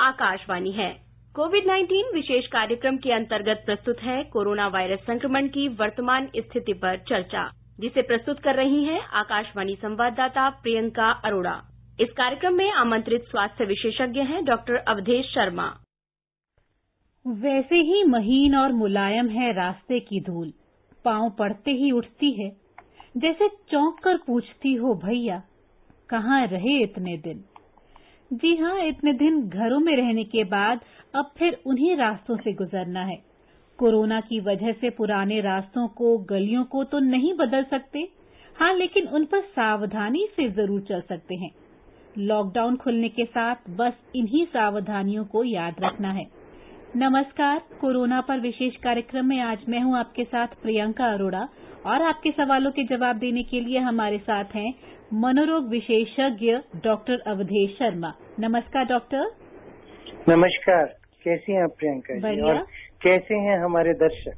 आकाशवाणी है। कोविड 19 विशेष कार्यक्रम के अंतर्गत प्रस्तुत है कोरोना वायरस संक्रमण की वर्तमान स्थिति पर चर्चा, जिसे प्रस्तुत कर रही हैं आकाशवाणी संवाददाता प्रियंका अरोड़ा। इस कार्यक्रम में आमंत्रित स्वास्थ्य विशेषज्ञ हैं डॉक्टर अवधेश शर्मा। वैसे ही महीन और मुलायम है रास्ते की धूल। पाँव पड़ते ही उठती है। जैसे चौंक कर पूछती हो, भैया, कहाँ रहे इतने दिन? जी हाँ इतने दिन घरों में रहने के बाद अब फिर उन्हीं रास्तों से गुजरना है। कोरोना की वजह से पुराने रास्तों को, गलियों को तो नहीं बदल सकते। हाँ लेकिन उन पर सावधानी से ज़रूर चल सकते हैं। लॉकडाउन खुलने के साथ बस इन्हीं सावधानियों को याद रखना है। नमस्कार, कोरोना पर विशेष कार्यक्रम में आज मैं हूँ आपके साथ प्रियंका अरोड़ा। और आपके सवालों के जवाब देने के लिए हमारे साथ हैं मनोरोग विशेषज्ञ डॉक्टर अवधेश शर्मा। नमस्कार डॉक्टर। नमस्कार। कैसी हैं आप प्रियंका जी? और कैसे हैं हमारे दर्शक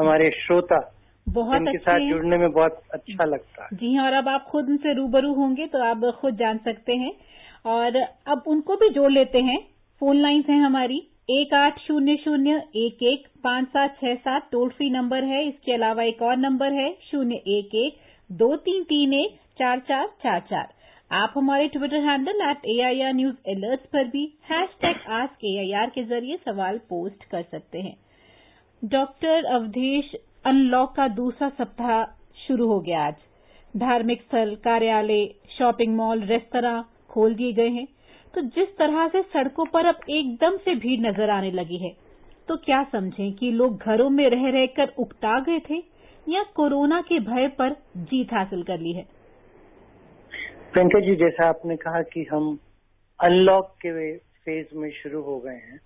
हमारे श्रोता? बहुत इनके साथ जुड़ने में बहुत अच्छा लगता है। जी हाँ और अब आप खुद उनसे रूबरू होंगे तो आप खुद जान सकते हैं। और अब उनको भी जोड़ लेते हैं। फ़ोन लाइन्स हैं हमारी। एक आठ शून्य शून्य एक एक पाँच सात छह सात टोल फ्री नंबर है। इसके अलावा एक और नंबर है शून्य एक एक दो तीन तीन एक चार चार चार चार। आप हमारे Twitter handle at A I R news alert पर भी hashtag ask A I R के ज़रिए सवाल पोस्ट कर सकते हैं। डॉक्टर अवधेश अनलॉक का दूसरा सप्ताह शुरू हो गया आज। धार्मिक स्थल, कार्यालय शॉपिंग मॉल रेस्तरा खोल दिए गए हैं। तो जिस तरह से सड़कों पर अब एकदम से भीड़ नज़र आने लगी है तो क्या समझें कि लोग घरों में रह रहकर उकता गए थे या कोरोना के भय पर जीत हासिल कर ली है? प्रियंका जी, जैसा आपने कहा कि हम अनलॉक के फ़ेज़ में शुरू हो गए हैं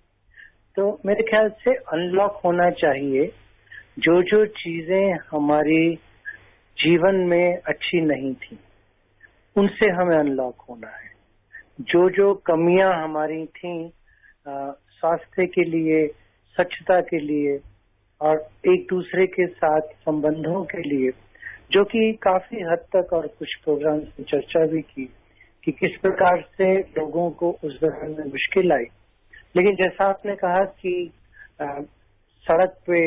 तो मेरे ख्याल से अनलॉक होना चाहिए। जो जो चीज़ें हमारी जीवन में अच्छी नहीं थी, उनसे हमें अनलॉक होना है। जो जो कमियाँ हमारी थी स्वास्थ्य के लिए स्वच्छता के लिए और एक दूसरे के साथ संबंधों के लिए जो कि काफ़ी हद तक और कुछ प्रोग्राम में चर्चा भी की कि किस प्रकार से लोगों को उस दौरान में मुश्किल आई। लेकिन जैसा आपने कहा कि आ, सड़क पे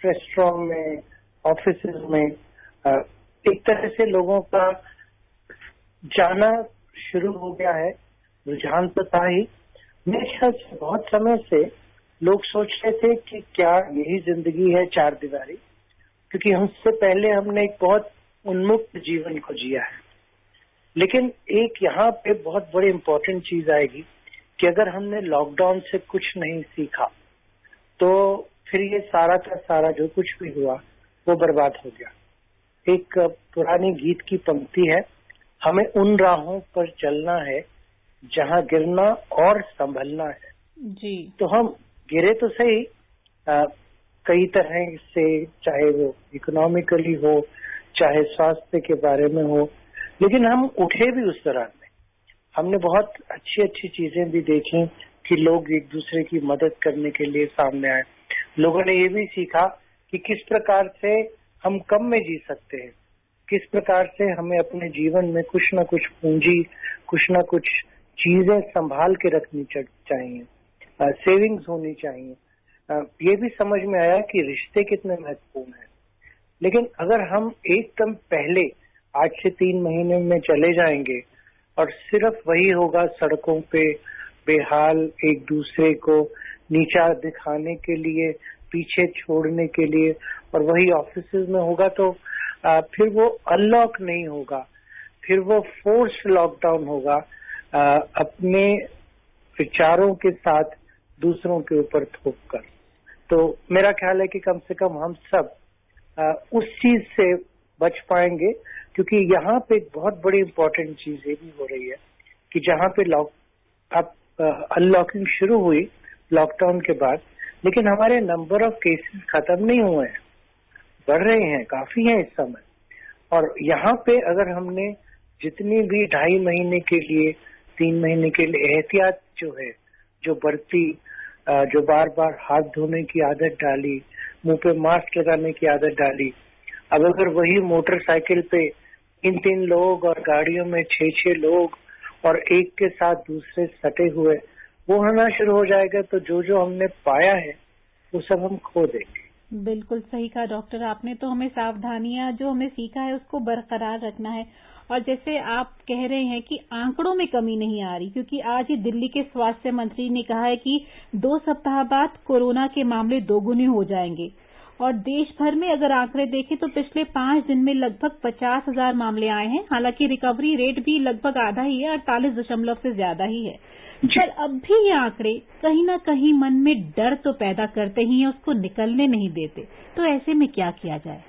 रेस्टोरेंट में ऑफ़िस में आ, एक तरह से लोगों का जाना शुरू हो गया है रुझान तो था ही मेरे ख्याल से बहुत समय से लोग सोच रहे थे कि क्या यही ज़िंदगी है चार दीवारी, क्योंकि हमसे पहले हमने एक बहुत उन्मुक्त जीवन को जिया है। लेकिन एक यहाँ पे बहुत बड़ी इम्पोर्टेंट चीज़ आएगी कि अगर हमने लॉकडाउन से कुछ नहीं सीखा तो फिर ये सारा का सारा जो कुछ भी हुआ, वो बर्बाद हो गया। एक पुरानी गीत की पंक्ति है, हमें उन राहों पर चलना है जहाँ गिरना और संभलना है। जी। तो हम गिरे तो सही कई तरह से चाहे वो इकोनॉमिकली हो चाहे स्वास्थ्य के बारे में हो लेकिन हम उठे भी उस दौरान में। हमने बहुत अच्छी अच्छी चीज़ें भी देखी कि लोग एक दूसरे की मदद करने के लिए सामने आए। लोगों ने ये भी सीखा कि किस प्रकार से हम कम में जी सकते हैं। किस प्रकार से हमें अपने जीवन में कुछ ना कुछ पूंजी कुछ ना कुछ चीज़ें संभाल के रखनी चाहिए सेविंग्स होनी चाहिए। ये भी समझ में आया कि रिश्ते कितने महत्वपूर्ण हैं। लेकिन अगर हम एकदम पहले आज से तीन महीने में चले जाएँगे और सिर्फ़ वही होगा सड़कों पे बेहाल एक दूसरे को नीचा दिखाने के लिए, पीछे छोड़ने के लिए, और वही ऑफ़िस में होगा तो फिर वो अनलॉक नहीं होगा। फिर वो फोर्स लॉकडाउन होगा। अपने विचारों के साथ दूसरों के ऊपर थोप कर। तो मेरा ख्याल है कि कम से कम हम सब उस चीज़ से बच पाएँगे, क्योंकि यहाँ पे एक बहुत बड़ी इम्पोर्टेंट चीज़ ये भी हो रही है कि जहाँ पे लॉक अब अनलॉकिंग शुरू हुई लॉकडाउन के बाद, लेकिन हमारे नंबर ऑफ़ केसेस खत्म नहीं हुए हैं। बढ़ रहे हैं, काफ़ी हैं इस समय। और यहाँ पे अगर हमने जितनी भी ढाई महीने के लिए तीन महीने के लिए एहतियात जो है, जो बढ़ती जो बार बार हाथ धोने की आदत डाली, मुँह पे मास्क लगाने की आदत डाली, अब अगर वही मोटरसाइकिल पे इन तीन लोग और गाड़ियों में छह छह लोग और एक के साथ दूसरे सटे हुए, वो होना शुरू हो जाएगा तो जो जो हमने पाया है, वो सब हम खो देंगे। बिल्कुल सही कहा डॉक्टर, आपने तो हमें सावधानियाँ, जो हमें सीखा है, उसको बरकरार रखना है। और जैसे आप कह रहे हैं कि आंकड़ों में कमी नहीं आ रही क्योंकि आज ही दिल्ली के स्वास्थ्य मंत्री ने कहा है कि दो सप्ताह बाद कोरोना के मामले दोगुने हो जाएँगे। और देश भर में अगर आंकड़े देखें तो पिछले पाँच दिन में लगभग पचास हज़ार मामले आए हैं हालाँकि रिकवरी रेट भी लगभग आधा ही है अड़तालीस दशमलव से ज़्यादा ही है। पर अब भी ये आंकड़े कहीं ना कहीं मन में डर तो पैदा करते ही हैं उसको निकलने नहीं देते। तो ऐसे में क्या किया जाए?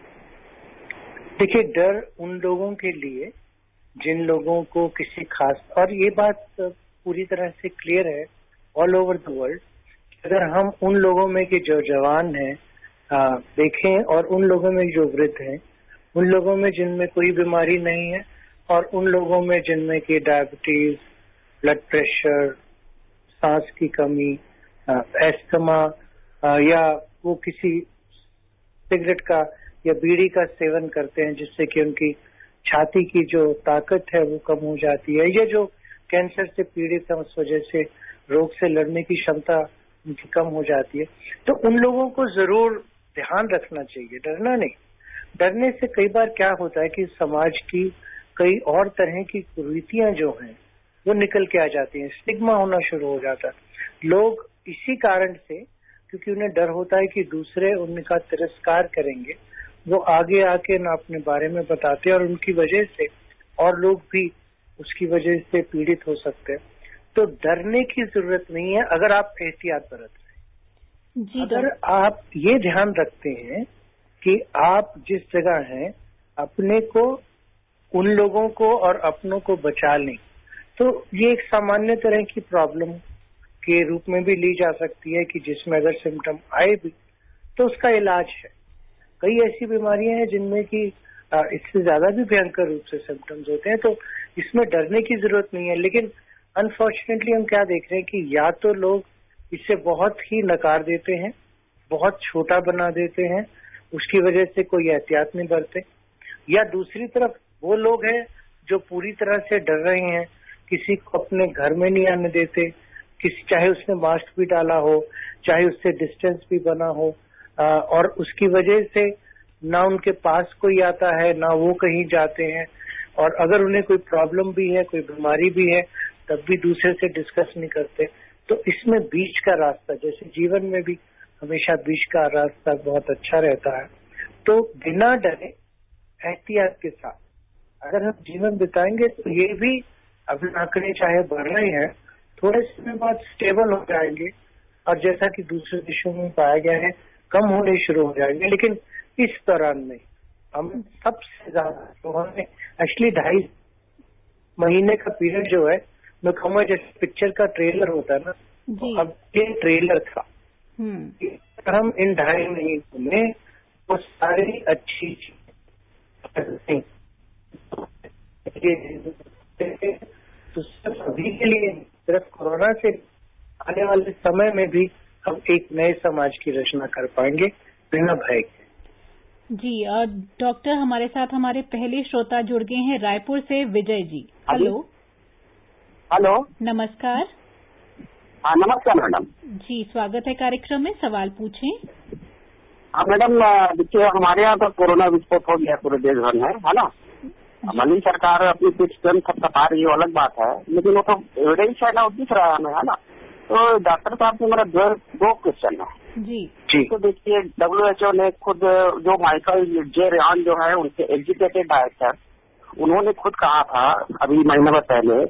देखिए डर उन लोगों के लिए जिन लोगों को किसी खास, और ये बात पूरी तरह से क्लियर है ऑल ओवर द वर्ल्ड अगर हम उन लोगों में के जो जवान हैं देखें, और उन लोगों में जो वृद्ध हैं, उन लोगों में जिनमें कोई बीमारी नहीं है, और उन लोगों में जिनमें की डायबिटीज़ ब्लड प्रेशर सांस की कमी एस्थमा या वो किसी सिगरेट का या बीड़ी का सेवन करते हैं जिससे कि उनकी छाती की जो ताकत है वो कम हो जाती है। या जो कैंसर से पीड़ित है, उस वजह से रोग से लड़ने की क्षमता उनकी कम हो जाती है। तो उन लोगों को ज़रूर ध्यान रखना चाहिए, डरना नहीं। डरने से कई बार क्या होता है कि समाज की कई और तरह की कुरीतियाँ जो हैं, वो निकल के आ जाती हैं, स्टिग्मा होना शुरू हो जाता है। लोग इसी कारण से, क्योंकि उन्हें डर होता है कि दूसरे उनका तिरस्कार करेंगे वो आगे आके ना अपने बारे में बताते हैं और उनकी वजह से और लोग भी उसकी वजह से पीड़ित हो सकते हैं। तो डरने की ज़रूरत नहीं है अगर आप एहतियात बरत रहे जी अगर आप ये ध्यान रखते हैं कि आप जिस जगह हैं अपने को उन लोगों को और अपनों को बचा लें तो ये एक सामान्य तरह की प्रॉब्लम के रूप में भी ली जा सकती है कि जिसमें अगर सिम्टम आए भी तो उसका इलाज है। कई ऐसी बीमारियाँ हैं जिनमें कि इससे ज़्यादा भी भयंकर रूप से सिम्टम्स होते हैं तो इसमें डरने की ज़रूरत नहीं है। लेकिन अनफॉर्चुनेटली हम क्या देख रहे हैं कि या तो लोग इसे बहुत ही नकार देते हैं, बहुत छोटा बना देते हैं, उसकी वजह से कोई एहतियात नहीं बरते, या दूसरी तरफ़ वो लोग हैं जो पूरी तरह से डर रहे हैं, किसी को अपने घर में नहीं आने देते, किसी, चाहे उसने मास्क भी डाला हो, चाहे उससे डिस्टेंस भी बना हो और उसकी वजह से ना उनके पास कोई आता है, ना वो कहीं जाते हैं। और अगर उन्हें कोई प्रॉब्लम भी है, कोई बीमारी भी है, तब भी दूसरे से डिस्कस नहीं करते। तो इसमें बीच का रास्ता, जैसे जीवन में भी हमेशा बीच का रास्ता बहुत अच्छा रहता है। तो बिना डरे, एहतियात के साथ, अगर हम जीवन बिताएँगे तो ये भी अभी आंकड़े चाहे बढ़ रहे हैं, थोड़े समय बाद स्टेबल हो जाएँगे। और जैसा कि दूसरे देशों में पाया गया है कम होने शुरू हो जाएँगे लेकिन इस दौरान में हम सबसे ज़्यादा तो हमने एक्चुअली ढाई महीने का पीरियड जो है मैं कहूँगा जैसे पिक्चर का ट्रेलर होता है ना जी। अब ये ट्रेलर था। हम्म। हम इन ढाई महीनों में वो सारी अच्छी चीज़ें तो सिर्फ़ अभी के लिए सिर्फ़ कोरोना से आने वाले समय में भी हम एक नए समाज की रचना कर पाएँगे बिना भय के। जी और डॉक्टर हमारे साथ हमारे पहले श्रोता जुड़ गए हैं रायपुर से विजय जी। हेलो। हेलो। नमस्कार। हाँ नमस्कार मैडम। जी स्वागत है कार्यक्रम में सवाल पूछें। हाँ मैडम देखिए हमारे यहाँ तो कोरोना विस्फोट हो गया पूरे देश भर में है ना? मनी सरकार अपनी कुछ स्ट्रेंथ थपथपा रही है अलग बात है लेकिन वो तो एविडेंस है ना वो दिख रहा है हमें है ना? तो डॉक्टर साहब से मेरा दो दो क्वेश्चन है। जी। जी। तो देखिए डब्ल्यू एच ओ ने खुद जो माइकल जे रेन जो है उनके एजुकेटेड डायरेक्टर उन्होंने खुद कहा था अभी महीने भर पहले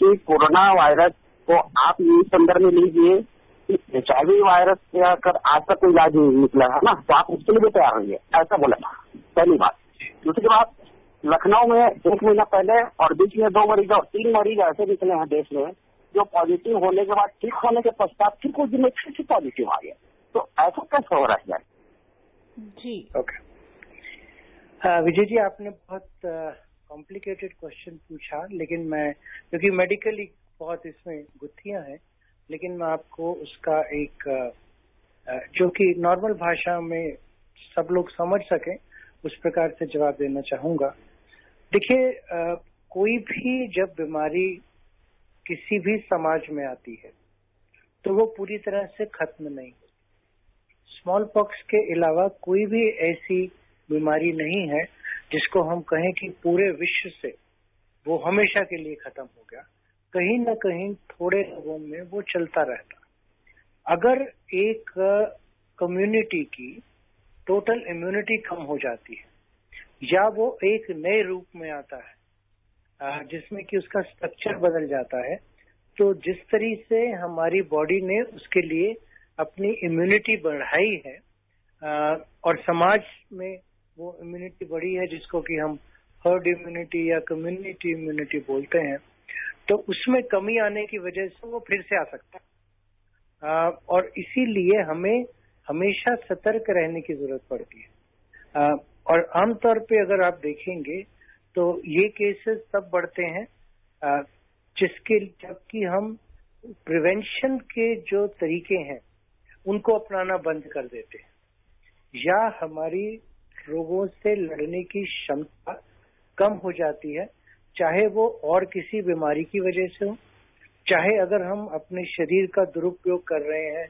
कि कोरोना वायरस को आप ये संदर्भ में लीजिए कि एच वायरस से अगर आज तक कोई इलाज नहीं निकला है ना तो आप उसके लिए भी तैयार होंगे ऐसा बोला था। पहली बात। दूसरी बात लखनऊ में एक महीना पहले और बीच में दो मरीज़ और तीन मरीज़ ऐसे निकले हैं देश में जो पॉजिटिव होने के बाद ठीक होने के पश्चात फिर कुछ दिन में फिर से पॉजिटिव आ गया। तो ऐसा कैसे हो रहा है जी। ओके विजय जी आपने बहुत कॉम्प्लिकेटेड क्वेश्चन पूछा लेकिन मैं क्योंकि मेडिकली बहुत इसमें गुत्थियाँ हैं लेकिन मैं आपको उसका एक जो कि नॉर्मल भाषा में सब लोग समझ सकें उस प्रकार से जवाब देना चाहूँगा। देखिए कोई भी जब बीमारी किसी भी समाज में आती है तो वो पूरी तरह से खत्म नहीं होती। स्मॉल पॉक्स के अलावा कोई भी ऐसी बीमारी नहीं है जिसको हम कहें कि पूरे विश्व से वो हमेशा के लिए खत्म हो गया। कहीं ना कहीं थोड़े लोगों में वो चलता रहता। अगर एक कम्युनिटी की टोटल इम्यूनिटी कम हो जाती है, या वो एक नए रूप में आता है जिसमें कि उसका स्ट्रक्चर बदल जाता है तो जिस तरीके से हमारी बॉडी ने उसके लिए अपनी इम्यूनिटी बढ़ाई है और समाज में वो इम्यूनिटी बढ़ी है, जिसको कि हम हर्ड इम्यूनिटी या कम्युनिटी इम्यूनिटी बोलते हैं तो उसमें कमी आने की वजह से वो फिर से आ सकता है। और इसीलिए हमें हमेशा सतर्क रहने की ज़रूरत पड़ती है। और आमतौर पे अगर आप देखेंगे तो ये केसेस तब बढ़ते हैं जिसके जबकि हम प्रिवेंशन के जो तरीके हैं, उनको अपनाना बंद कर देते हैं। या हमारी रोगों से लड़ने की क्षमता कम हो जाती है, चाहे वो और किसी बीमारी की वजह से हो, चाहे अगर हम अपने शरीर का दुरुपयोग कर रहे हैं,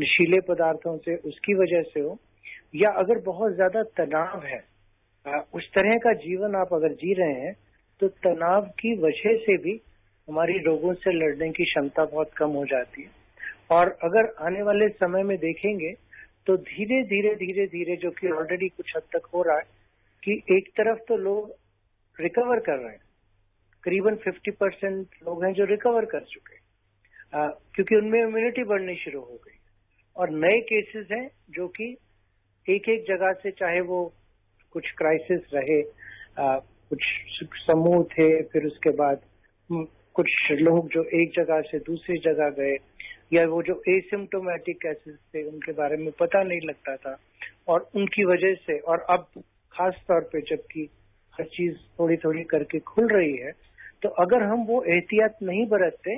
नशीले पदार्थों से, उसकी वजह से हो, या अगर बहुत ज़्यादा तनाव है उस तरह का जीवन आप अगर जी रहे हैं तो तनाव की वजह से भी हमारी रोगों से लड़ने की क्षमता बहुत कम हो जाती है। और अगर आने वाले समय में देखेंगे तो धीरे धीरे धीरे धीरे, जो कि ऑलरेडी कुछ हद तक हो रहा है, कि एक तरफ़ तो लोग रिकवर कर रहे हैं। करीबन 50 परसेंट लोग हैं जो रिकवर कर चुके हैं। क्योंकि उनमें इम्यूनिटी बढ़नी शुरू हो गई। और नए केसेस हैं जो कि एक एक जगह से, चाहे वो कुछ क्राइसिस रहे आ, कुछ समूह थे फिर उसके बाद कुछ लोग जो एक जगह से दूसरी जगह गए या वो जो एसिम्टोमेटिक केसेस थे उनके बारे में पता नहीं लगता था और उनकी वजह से और अब खास तौर पे जबकि हर चीज़ थोड़ी थोड़ी करके खुल रही है तो अगर हम वो एहतियात नहीं बरतते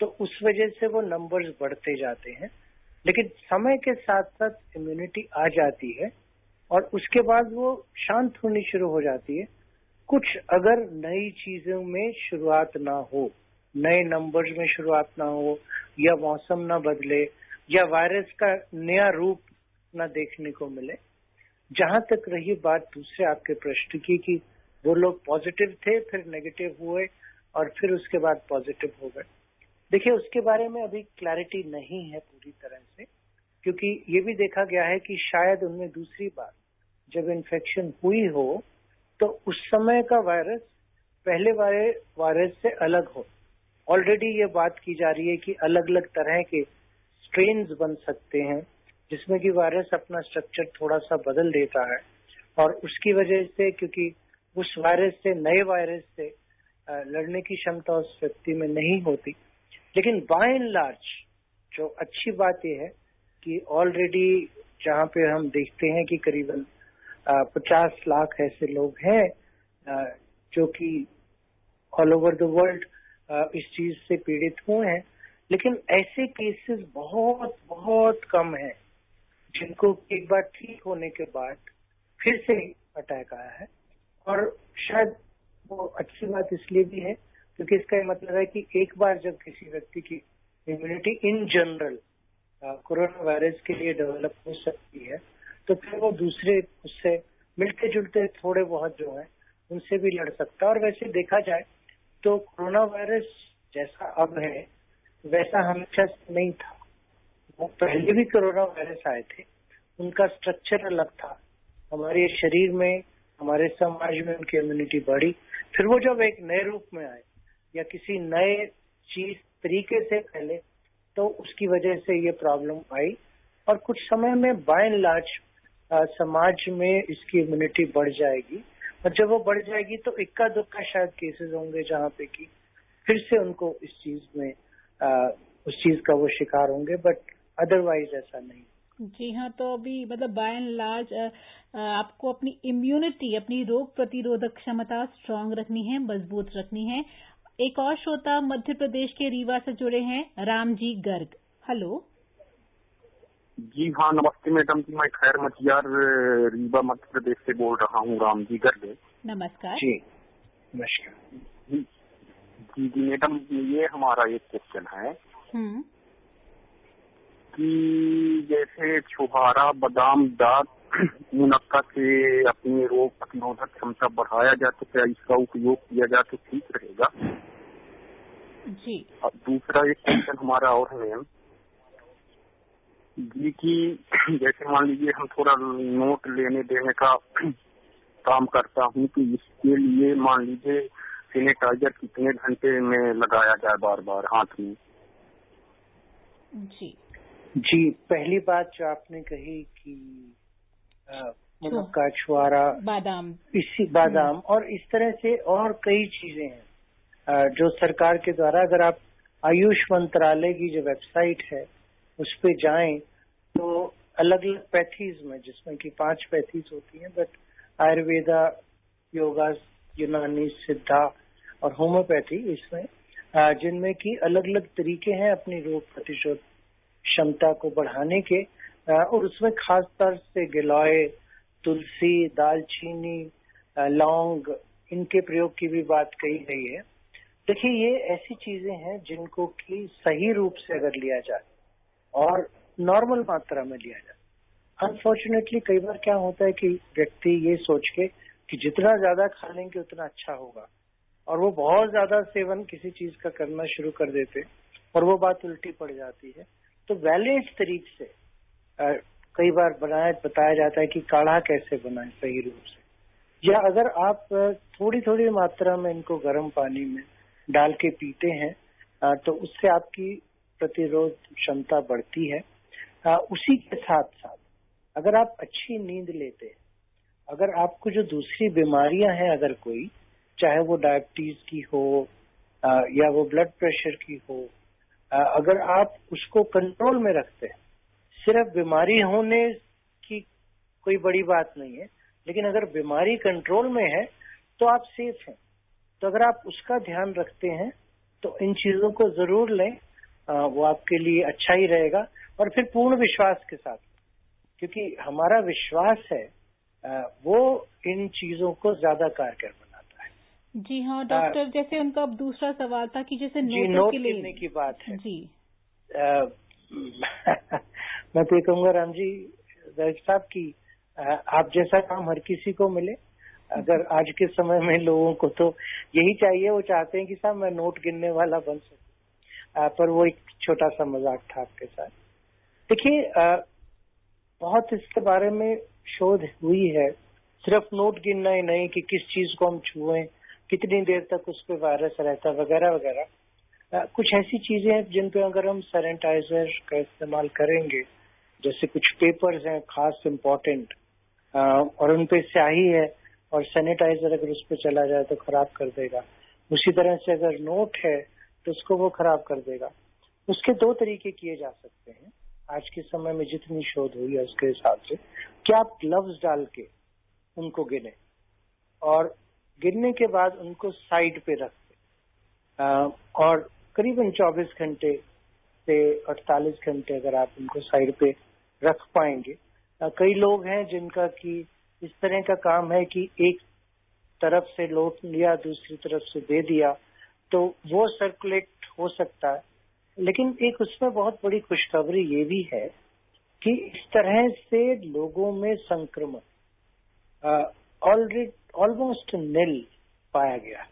तो उस वजह से वो नंबर्स बढ़ते जाते हैं लेकिन समय के साथ साथ इम्यूनिटी आ जाती है और उसके बाद वो शांत होनी शुरू हो जाती है। कुछ अगर नई चीज़ों में शुरुआत ना हो, नए नंबर्स में शुरुआत ना हो, या मौसम ना बदले, या वायरस का नया रूप ना देखने को मिले, जहाँ तक रही बात दूसरे आपके प्रश्न की कि वो लोग पॉजिटिव थे, फिर नेगेटिव हुए, और फिर उसके बाद पॉजिटिव हो गए। देखिए, उसके बारे में अभी क्लैरिटी नहीं है पूरी तरह से। क्योंकि ये भी देखा गया है कि शायद उनमें दूसरी बार जब इन्फेक्शन हुई हो तो उस समय का वायरस पहले वाले वायरस से अलग हो। ऑलरेडी ये बात की जा रही है कि अलग अलग तरह के स्ट्रेन बन सकते हैं, जिसमें कि वायरस अपना स्ट्रक्चर थोड़ा सा बदल देता है। और उसकी वजह से, क्योंकि उस वायरस से, नए वायरस से लड़ने की क्षमता उस व्यक्ति में नहीं होती। लेकिन बाय एंड लार्ज जो अच्छी बात यह है कि ऑलरेडी जहाँ पे हम देखते हैं कि करीबन पचास लाख ऐसे लोग हैं जो कि ऑल ओवर द वर्ल्ड इस चीज़ से पीड़ित हुए हैं। लेकिन ऐसे केसेस बहुत बहुत कम हैं, जिनको एक बार ठीक होने के बाद फिर से अटैक आया है। और शायद वो अच्छी बात इसलिए भी है, क्योंकि इसका मतलब है कि एक बार जब किसी व्यक्ति की immunity in general corona virus के लिए डेवलप हो सकती है तो फिर वो दूसरे उससे मिलते जुलते थोड़े बहुत जो है, उनसे भी लड़ सकता है। और वैसे देखा जाए तो कोरोना वायरस जैसा अब है, वैसा हमेशा नहीं था। वो पहले भी कोरोना वायरस आए थे, उनका स्ट्रक्चर अलग था। हमारे शरीर में, हमारे समाज में उनकी इम्यूनिटी बढ़ी। फिर वो जब एक नए रूप में आए, या किसी नए चीज़, तरीके से फैले तो उसकी वजह से ये प्रॉब्लम आई। और कुछ समय में बाय एंड लार्ज समाज में इसकी इम्यूनिटी बढ़ जाएगी। और जब वो बढ़ जाएगी तो इक्का दुक्का शायद केसेस होंगे जहाँ पे कि फिर से उनको इस चीज़ में आ, उस चीज़ का वो शिकार होंगे बट अदरवाइज़ ऐसा नहीं। जी हाँ तो अभी मतलब बाय एंड लार्ज आपको अपनी इम्यूनिटी अपनी रोग प्रतिरोधक क्षमता स्ट्रांग रखनी है मज़बूत रखनी है। एक और श्रोता मध्य प्रदेश के रीवा से जुड़े हैं रामजी गर्ग। हेलो। जी हाँ नमस्ते मैडम जी मैं खैर मचियार रीवा मध्य प्रदेश से बोल रहा हूँ राम जी गर्ग। नमस्कार। जी नमस्कार। जी जी मैडम ये हमारा एक क्वेश्चन है। हम्म। कि जैसे छुहारा बादाम दाग मुनक्का से अपनी रोग प्रतिरोधक क्षमता बढ़ाया जाए तो क्या इसका उपयोग किया जाए तो ठीक रहेगा। जी। अब दूसरा एक क्वेश्चन हमारा और है। जी कि जैसे मान लीजिए हम थोड़ा नोट लेने देने का काम करता हूँ तो इसके लिए मान लीजिए सैनिटाइजर कितने घंटे में लगाया जाए बार बार हाथ में? जी। जी पहली बात जो आपने कही कि अ, मुनक्का छुआरा बादाम। इसी बादाम और इस तरह से और कई चीज़ें हैं जो सरकार के द्वारा अगर आप आयुष मंत्रालय की जो वेबसाइट है उस पे जाएँ तो अलग अलग पैथीज में जिसमें कि पाँच पैथीज होती हैं बट आयुर्वेदा योगा यूनानी सिद्धा और होम्योपैथी इसमें जिनमें कि अलग अलग तरीके हैं अपनी रोग प्रतिशोध क्षमता को बढ़ाने के और उसमें खास तौर से गिलोय, तुलसी, दालचीनी लौंग, इनके प्रयोग की भी बात कही गई है। देखिए, ये ऐसी चीज़ें हैं जिनको कि सही रूप से अगर लिया जाए और नॉर्मल मात्रा में लिया जाए। अनफॉर्चुनेटली कई बार क्या होता है कि व्यक्ति ये सोच के कि जितना ज़्यादा खा लेंगे, उतना अच्छा होगा। और वो बहुत ज़्यादा सेवन किसी चीज़ का करना शुरू कर देते और वो बात उल्टी पड़ जाती है। तो बैलेंस तरीके से कई बार बनाया, बताया जाता है कि काढ़ा कैसे बनाए सही रूप से। या अगर आप थोड़ी थोड़ी मात्रा में इनको गर्म पानी में डाल के पीते हैं तो उससे आपकी प्रतिरोध क्षमता बढ़ती है। उसी के साथ साथ अगर आप अच्छी नींद लेते हैं, अगर आपको जो दूसरी बीमारियाँ हैं अगर कोई, चाहे वो डायबिटीज़ की हो या वो ब्लड प्रेशर की हो अगर आप उसको कंट्रोल में रखते हैं सिर्फ़ बीमारी होने की कोई बड़ी बात नहीं है लेकिन अगर बीमारी कंट्रोल में है तो आप सेफ़ हैं। तो अगर आप उसका ध्यान रखते हैं तो इन चीज़ों को ज़रूर लें। अ, वो आपके लिए अच्छा ही रहेगा। और फिर पूर्ण विश्वास के साथ क्योंकि हमारा विश्वास है अ, वो इन चीज़ों को ज़्यादा कारगर बनाता है। जी हाँ डॉक्टर जैसे उनका अब दूसरा सवाल था कि जैसे नोटों लेने की बात है। जी। अ, मैं तो ये कहूँगा, राम जी साहब, की आप जैसा काम हर किसी को मिले, अगर आज के समय में लोगों को तो यही चाहिए, वो चाहते हैं कि साहब मैं नोट गिनने वाला बन सकूँ। पर वो एक छोटा सा मज़ाक था आपके साथ। देखिए बहुत इसके बारे में शोध हुई है। सिर्फ़ नोट गिनना ही नहीं कि किस चीज़ को हम छुएँ, कितनी देर तक उस पर वायरस रहता, वगैरह वगैरह। कुछ ऐसी चीज़ें हैं जिन पे अगर हम सैनिटाइजर का इस्तेमाल करेंगे, जैसे कुछ पेपर्स हैं खास इम्पोर्टेंट और उन पे स्याही है और सैनिटाइजर अगर उस पर चला जाए तो खराब कर देगा। उसी तरह से अगर नोट है तो उसको वो खराब कर देगा। उसके दो तरीके किए जा सकते हैं। आज के समय में जितनी शोध हुई है उसके हिसाब से, कि आप ग्लव्स डाल के उनको गिने और गिनने के बाद उनको साइड पे रख दे। और करीबन 24 घंटे से 48 घंटे अगर आप उनको साइड पे रख पाएँगे। कई लोग हैं जिनका कि इस तरह का काम है कि एक तरफ़ से लोट लिया, दूसरी तरफ़ से दे दिया तो वो सर्कुलेट हो सकता है। लेकिन एक उसमें बहुत बड़ी खुशखबरी ये भी है कि इस तरह से लोगों में संक्रमण ऑलरेडी ऑलमोस्ट नील पाया गया।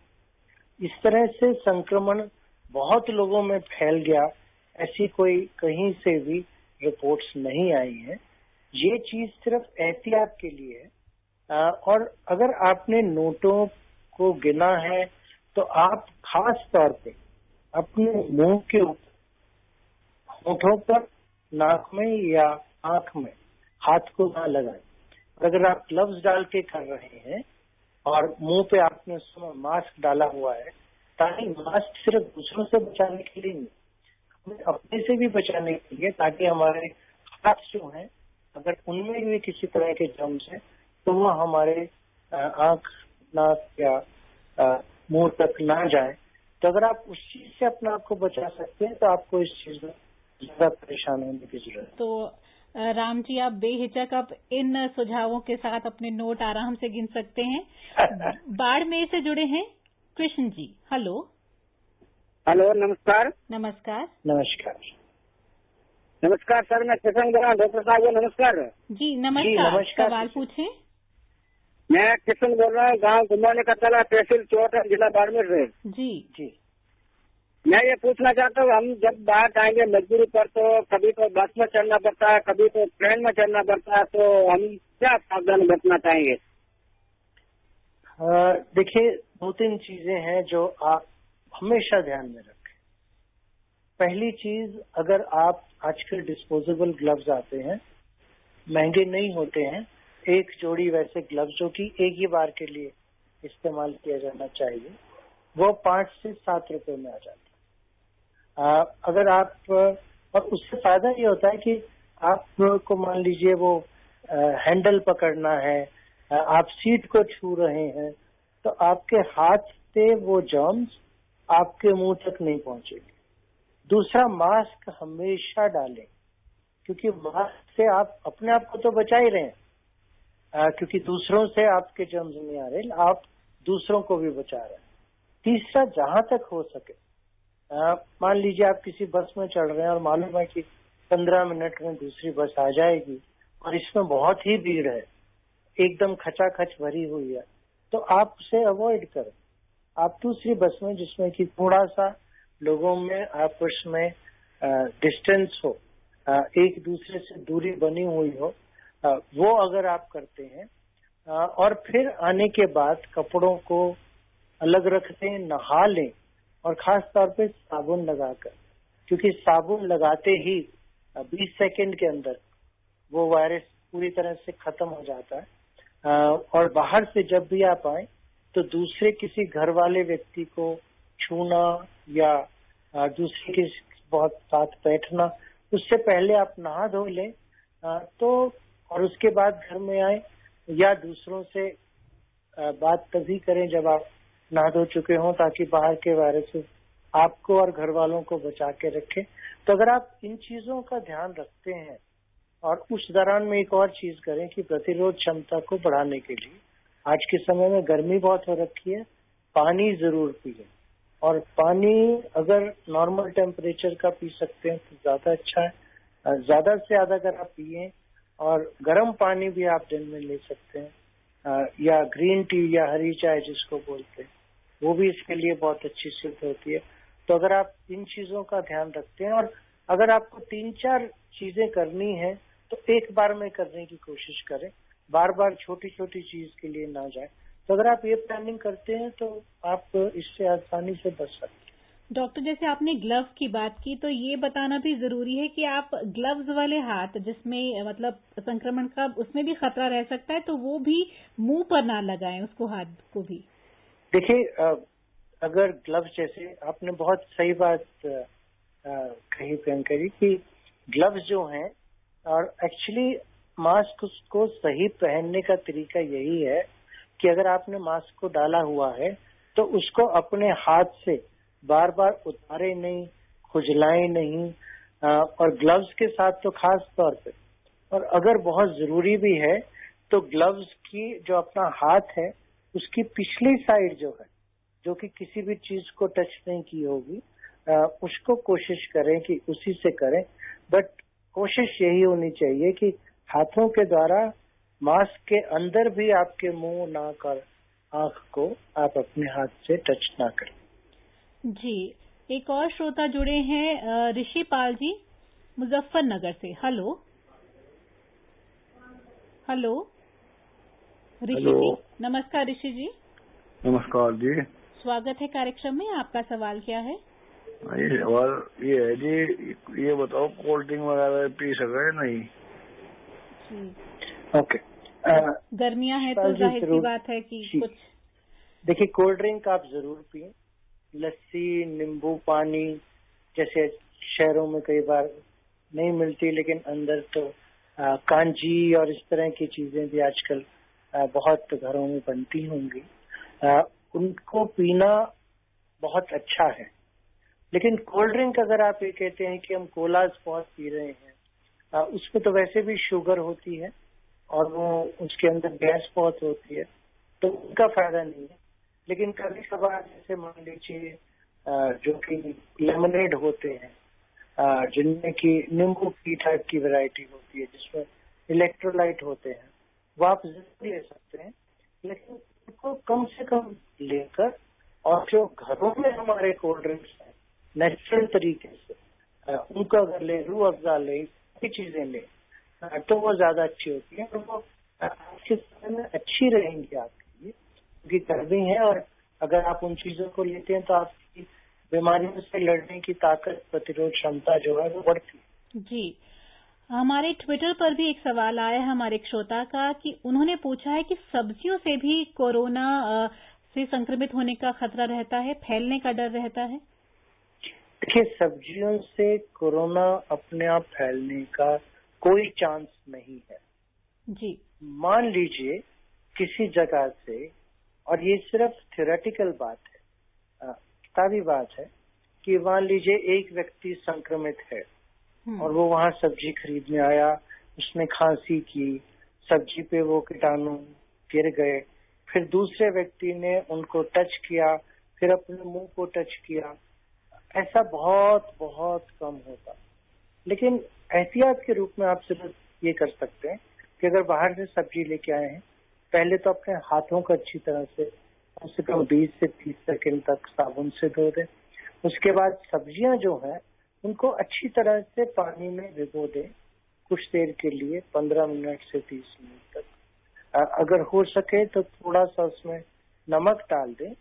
इस तरह से संक्रमण बहुत लोगों में फैल गया, ऐसी कोई कहीं से भी रिपोर्ट्स नहीं आई है। ये चीज़ सिर्फ़ एहतियात के लिए है। और अगर आपने नोटों को गिना है तो आप खास तौर पे अपने मुँह के ऊपर, होठों पर, नाक में या आँख में हाथ को ना लगाएँ। अगर आप ग्लव्स डाल के कर रहे हैं और मुँह पे आपने उस समय मास्क डाला हुआ है ताकि मास्क सिर्फ़ दूसरों से बचाने के लिए नहीं हमें अपने से भी बचाने के लिए ताकि हमारे हाथ जो है अगर उनमें भी किसी तरह के जम्स हैं तो वो हमारे आँख नाक या मुँह तक ना जाए। तो अगर आप उस चीज़ से अपने आप को बचा सकते हैं तो आपको इस चीज़ में ज़्यादा परेशान होने की ज़रूरत तो राम जी आप बेहिचक आप इन सुझावों के साथ अपने नोट आराम से गिन सकते हैं। है बाड़मेर से जुड़े हैं? कृष्ण जी हेलो। हेलो नमस्कार। नमस्कार। नमस्कार। नमस्कार सर मैं किशन बोल रहा हूँ डॉक्टर साहब नमस्कार। जी नमस्कार। नमस्कार, सवाल। पूछें। मैं किशन बोल रहा हूँ गाँव घुमाने का तला तहसील चौहट जिला बाड़मेर से। जी। जी। मैं ये पूछना चाहता हूँ हम जब बाहर जाएँगे मजदूरी पर तो कभी तो बस में चढ़ना पड़ता है कभी तो ट्रेन में चढ़ना पड़ता है तो हम क्या सावधानी बरतना चाहेंगे? देखिए दो तीन चीज़ें हैं जो आप हमेशा ध्यान में रखें। पहली चीज़, अगर आप आजकल डिस्पोजेबल ग्लव्स आते हैं, महँगे नहीं होते हैं, एक जोड़ी वैसे ग्लव्स जो कि एक ही बार के लिए इस्तेमाल किया जाना चाहिए, वो पाँच से सात रुपए में आ जाते हैं। अगर आप, और उससे फ़ायदा ये होता है कि आपको मान लीजिए वो हैंडल पकड़ना है आप सीट को छू रहे हैं तो आपके हाथ से वो जर्म्स आपके मुँह तक नहीं पहुँचेंगे। दूसरा मास्क हमेशा डालें क्योंकि मास्क से आप अपने आप को तो बचा ही रहे हैं। अ, क्योंकि दूसरों से आपके जर्म्स नहीं आ रहे आप दूसरों को भी बचा रहे हैं। तीसरा जहाँ तक हो सके मान लीजिए आप किसी बस में चढ़ रहे हैं और मालूम है कि पंद्रह मिनट में दूसरी बस आ जाएगी और इसमें बहुत ही भीड़ है एकदम खचाखच भरी हुई है। तो आप उसे अवॉइड करें। आप दूसरी बस में जिसमें कि थोड़ा सा लोगों में आपस में डिस्टेंस हो अ, एक दूसरे से दूरी बनी हुई हो अ, वो अगर आप करते हैं अ, और फिर आने के बाद कपड़ों को अलग रख दें नहा लें और खास तौर पे साबुन लगाकर क्योंकि साबुन लगाते ही बीस सेकंड के अंदर वो वायरस पूरी तरह से खत्म हो जाता है। और बाहर से जब भी आप आए तो दूसरे किसी घर वाले व्यक्ति को छूना या दूसरे के बहुत साथ बैठना, उससे पहले आप नहा धो लें तो और उसके बाद घर में आए, या दूसरों से बात तभी करें जब आप नहा धो चुके हों, ताकि बाहर के वायरस आपको और घर वालों को बचा के रखें। तो अगर आप इन चीज़ों का ध्यान रखते हैं और उस दौरान में एक और चीज़ करें कि प्रतिरोध क्षमता को बढ़ाने के लिए, आज के समय में गर्मी बहुत हो रखी है, पानी ज़रूर पिए। और पानी अगर नॉर्मल टेम्परेचर का पी सकते हैं तो ज़्यादा अच्छा है। ज़्यादा से ज़्यादा अगर आप पिए और गर्म पानी भी आप दिन में ले सकते हैं या ग्रीन टी या हरी चाय जिसको बोलते हैं, वो भी इसके लिए बहुत अच्छी सिद्ध होती है। तो अगर आप इन चीज़ों का ध्यान रखते हैं और अगर आपको तीन चार चीज़ें करनी है तो एक बार में करने की कोशिश करें। बार बार छोटी छोटी चीज़ के लिए ना जाए। तो अगर आप ये प्लानिंग करते हैं तो आप इससे आसानी से बच सकते हैं। डॉक्टर जैसे आपने ग्लव्स की बात की तो ये बताना भी ज़रूरी है कि आप ग्लव्स वाले हाथ जिसमें मतलब संक्रमण का उसमें भी खतरा रह सकता है तो वो भी मुँह पर ना लगाएँ उसको हाथ को भी। देखिए अगर ग्लव्स जैसे आपने बहुत सही बात कही प्रियंका जी की ग्लव्स जो हैं और एक्चुअली मास्क को सही पहनने का तरीका यही है कि अगर आपने मास्क को डाला हुआ है तो उसको अपने हाथ से बार बार उतारे नहीं, खुजलाए नहीं और ग्लव्स के साथ तो खास तौर पे। और अगर बहुत ज़रूरी भी है तो ग्लव्स की जो अपना हाथ है, उसकी पिछली साइड जो है, जो कि किसी भी चीज़ को टच नहीं की होगी उसको कोशिश करें कि उसी से करें। बट कोशिश यही होनी चाहिए कि हाथों के द्वारा मास्क के अंदर भी आपके मुँह नाक और आँख को आप अपने हाथ से टच ना करें। जी एक और श्रोता जुड़े हैं ऋषि पाल जी मुजफ्फरनगर से। हेलो। हेलो। ऋषि जी नमस्कार ऋषि जी। नमस्कार जी। स्वागत है कार्यक्रम में आपका सवाल क्या है? ये सवाल ये है जी ये बताओ कोल्ड ड्रिंक वगैरह पी सके नहीं? ओके गर्मियाँ हैं तो ज़ाहिर सी ज़रूर। बात है कि कुछ देखिए कोल्ड ड्रिंक आप ज़रूर पिए। लस्सी नींबू पानी जैसे शहरों में कई बार नहीं मिलती लेकिन अंदर तो आ, कांजी और इस तरह की चीज़ें भी आजकल आ, बहुत घरों में बनती होंगी। आ, उनको पीना बहुत अच्छा है। लेकिन कोल्ड ड्रिंक अगर आप ये कहते हैं कि हम कोलाज बहुत पी रहे हैं उसमें तो वैसे भी शुगर होती है और वो उसके अंदर गैस बहुत होती है तो उनका फ़ायदा नहीं है। लेकिन कभी कभार जैसे मान लीजिए जो कि लेमनेड होते हैं जिनमें की नींबू की टाइप की वैरायटी होती है, जिसमें इलेक्ट्रोलाइट होते हैं, वो आप ज़रूर ले सकते हैं, लेकिन उनको कम से कम लेकर और जो घरों में हमारे कोल्ड ड्रिंक्स नेचुरल तरीके से उनको अगर ले, रू अफजा ले, ये चीज़ें ले तो वो ज़्यादा अच्छी होती है और वो आपके समय अच्छी रहेंगी आपके लिए, क्योंकि गर्मी है और अगर आप उन चीज़ों को लेते हैं तो आपकी बीमारियों से लड़ने की ताकत, प्रतिरोध क्षमता जो है वो बढ़ती है। जी। हमारे ट्विटर पर भी एक सवाल आया है हमारे एक श्रोता का कि उन्होंने पूछा है कि सब्जियों से भी कोरोना से संक्रमित होने का खतरा रहता है, फैलने का डर रहता है? देखिए सब्जियों से कोरोना अपने आप फैलने का कोई चांस नहीं है। जी। मान लीजिए किसी जगह से और ये सिर्फ़ थ्योरेटिकल बात है किताबी बात है कि मान लीजिए एक व्यक्ति संक्रमित है और वो वहाँ सब्ज़ी खरीदने आया उसने खांसी की सब्ज़ी पे वो कीटाणु गिर गए फिर दूसरे व्यक्ति ने उनको टच किया फिर अपने मुँह को टच किया ऐसा बहुत बहुत कम होता। लेकिन एहतियात के रूप में आप सिर्फ़ ये कर सकते हैं कि अगर बाहर से सब्ज़ी लेके आए हैं, पहले तो अपने हाथों को अच्छी तरह से, कम से कम 20 से तीस सेकेंड तक साबुन से धो दें। उसके बाद सब्ज़ियाँ जो हैं, उनको अच्छी तरह से पानी में भिगो दें, कुछ देर के लिए 15 मिनट से 30 मिनट तक। अगर हो सके तो थोड़ा सा उसमें नमक डाल दें।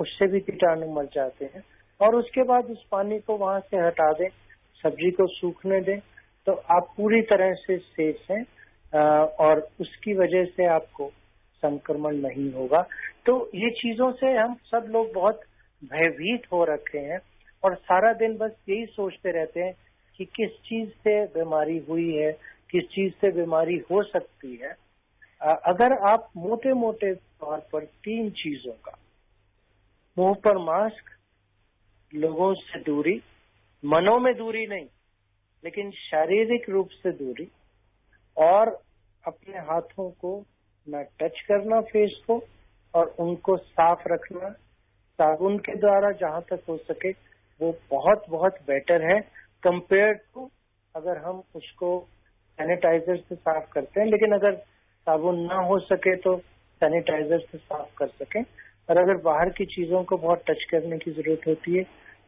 उससे भी कीटाणु मर जाते हैं। और उसके बाद उस पानी को वहाँ से हटा दें, सब्ज़ी को सूखने दें तो आप पूरी तरह से सेफ़ हैं और उसकी वजह से आपको संक्रमण नहीं होगा। तो ये चीज़ों से हम सब लोग बहुत भयभीत हो रखे हैं और सारा दिन बस यही सोचते रहते हैं कि किस चीज़ से बीमारी हुई है, किस चीज़ से बीमारी हो सकती है। अगर आप मोटे मोटे तौर पर तीन चीज़ों का, मुँह पर मास्क लोगों से दूरी, मनों में दूरी नहीं, लेकिन शारीरिक रूप से दूरी और अपने हाथों को न टच करना फेस को और उनको साफ़ रखना, साबुन के द्वारा जहाँ तक हो सके, वो बहुत बहुत बेटर है कंपेयर टू अगर हम उसको सैनिटाइजर से साफ़ करते हैं। लेकिन अगर साबुन ना हो सके तो सैनिटाइजर से साफ़ कर सकें। और अगर बाहर की चीज़ों को बहुत टच करने की ज़रूरत होती है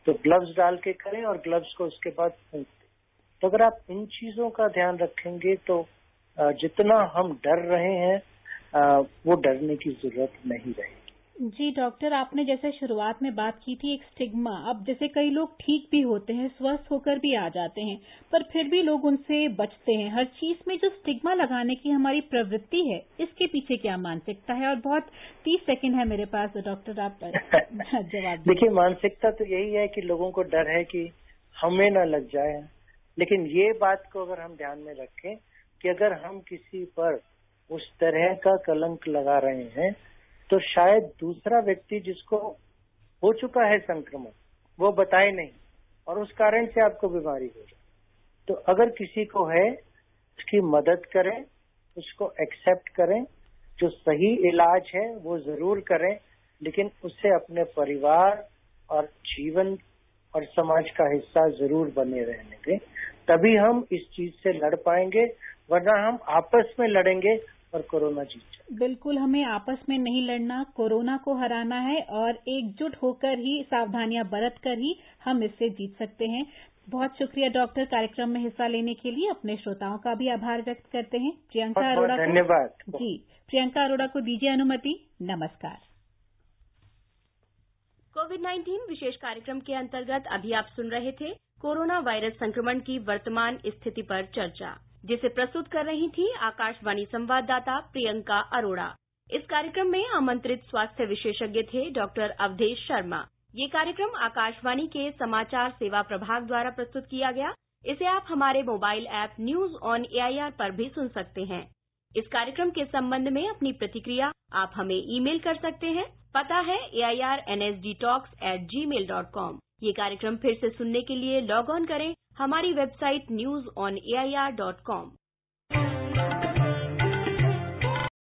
तो ग्लव्स डाल के करें और ग्लव्स को उसके बाद फेंक दें तो अगर आप इन चीज़ों का ध्यान रखेंगे तो जितना हम डर रहे हैं वो डरने की ज़रूरत नहीं रहेगी। जी डॉक्टर आपने जैसे शुरुआत में बात की थी एक स्टिग्मा। अब जैसे कई लोग ठीक भी होते हैं स्वस्थ होकर भी आ जाते हैं पर फिर भी लोग उनसे बचते हैं। हर चीज़ में जो स्टिग्मा लगाने की हमारी प्रवृत्ति है इसके पीछे क्या मानसिकता है? और बहुत तीस सेकंड है मेरे पास डॉक्टर आप जवाब देखिए मानसिकता तो यही है कि लोगों को डर है कि हमें न लग जाए। लेकिन ये बात को अगर हम ध्यान में रखें कि अगर हम किसी पर उस तरह का कलंक लगा रहे हैं तो शायद दूसरा व्यक्ति जिसको हो चुका है संक्रमण, वो बताए नहीं और उस कारण से आपको बीमारी हो जाए। तो अगर किसी को है, उसकी मदद करें, उसको एक्सेप्ट करें, जो सही इलाज है, वो ज़रूर करें, लेकिन उससे अपने परिवार और जीवन और समाज का हिस्सा ज़रूर बने रहने दें। तभी हम इस चीज़ से लड़ पाएँगे, वरना हम आपस में लड़ेंगे और कोरोना जीत बिल्कुल हमें आपस में नहीं लड़ना कोरोना को हराना है और एकजुट होकर ही सावधानियाँ बरत कर ही हम इससे जीत सकते हैं। बहुत शुक्रिया डॉक्टर कार्यक्रम में हिस्सा लेने के लिए। अपने श्रोताओं का भी आभार व्यक्त करते हैं। प्रियंका अरोड़ा धन्यवाद। जी प्रियंका अरोड़ा को दीजिए अनुमति। नमस्कार। कोविड 19 विशेष कार्यक्रम के अंतर्गत अभी आप सुन रहे थे कोरोना वायरस संक्रमण की वर्तमान स्थिति पर चर्चा। जिसे प्रस्तुत कर रही थी आकाशवाणी संवाददाता प्रियंका अरोड़ा। इस कार्यक्रम में आमंत्रित स्वास्थ्य विशेषज्ञ थे डॉक्टर अवधेश शर्मा। ये कार्यक्रम आकाशवाणी के समाचार सेवा प्रभाग द्वारा प्रस्तुत किया गया। इसे आप हमारे mobile app news on AIR पर भी सुन सकते हैं। इस कार्यक्रम के संबंध में अपनी प्रतिक्रिया आप हमें ईमेल कर सकते हैं। पता है A I R N S D talks at gmail dot com ये कार्यक्रम फिर से सुनने के लिए लॉग ऑन करें हमारी website news on AIR I R dot com